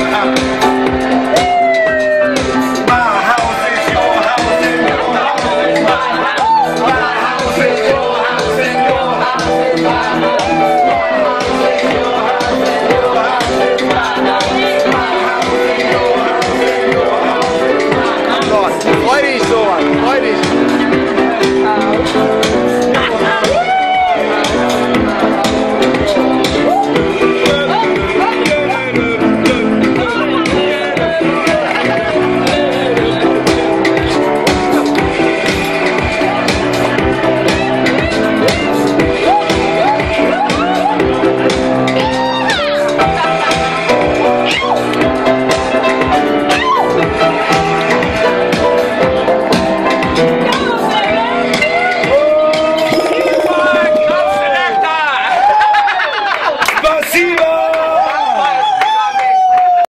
up. Receive